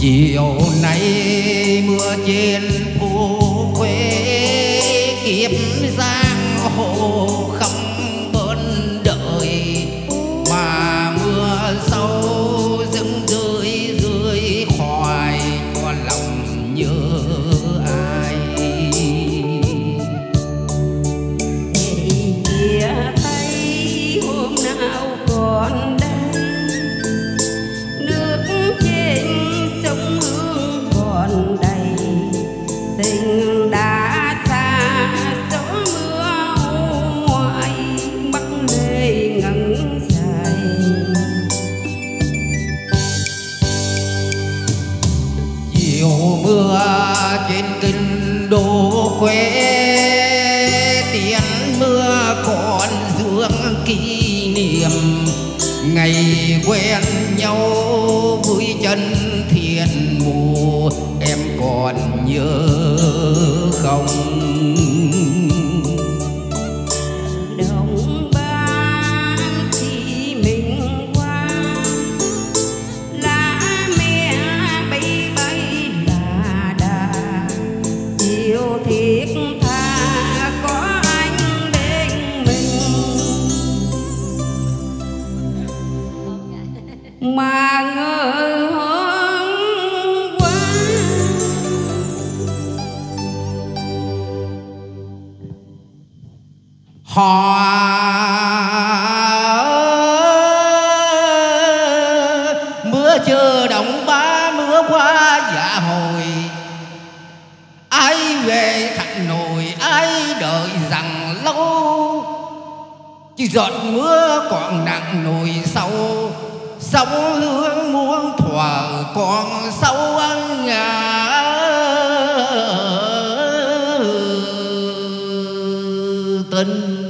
chiều nay mưa trên phố quê kiếp giang hồ không bên đợi mà mưa sâu dâng rơi rơi khỏi con lòng nhớ. giờ chứ giọt mưa còn nặng nồi sâu sóng hướng muốn thỏa còn sâu ăn nhà. Tình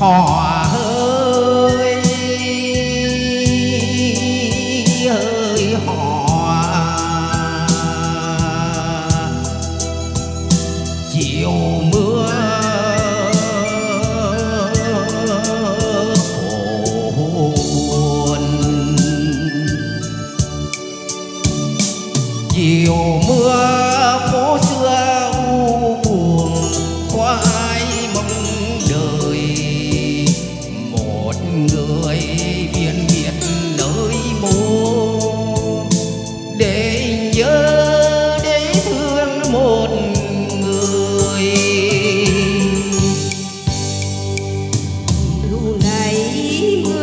phò hơi. Hơi hò. Chiều mưa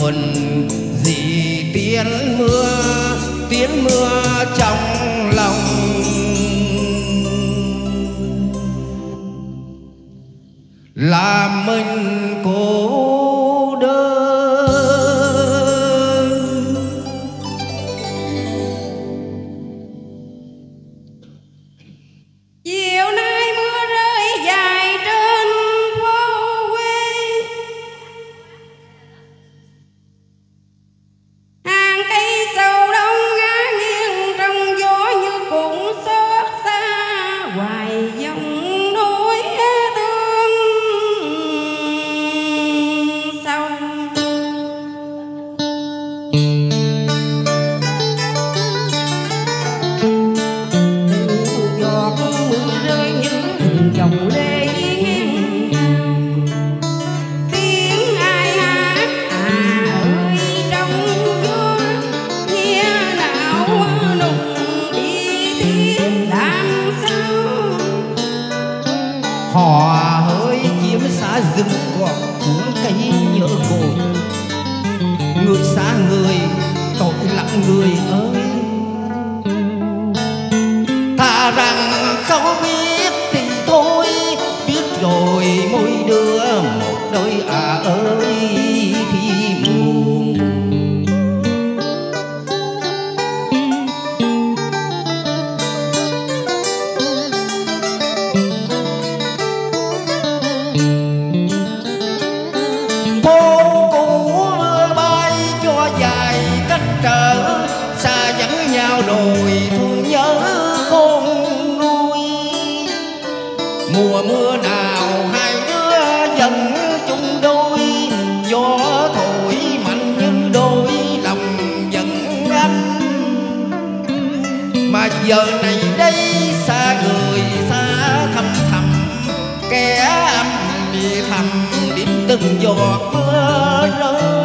nguồn gì tiếng mưa tiếng mưa trong lòng. Là mình người ơi. Thà rằng không biết thì thôi, biết rồi mỗi đứa một đôi à ơi. mùa mưa nào hai đứa dần chung đôi, gió thổi mạnh nhưng đôi lòng vẫn anh. Mà giờ này đây xa người xa thăm thầm kẻ âm đi thầm điểm từng giọt mưa rơi